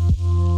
You.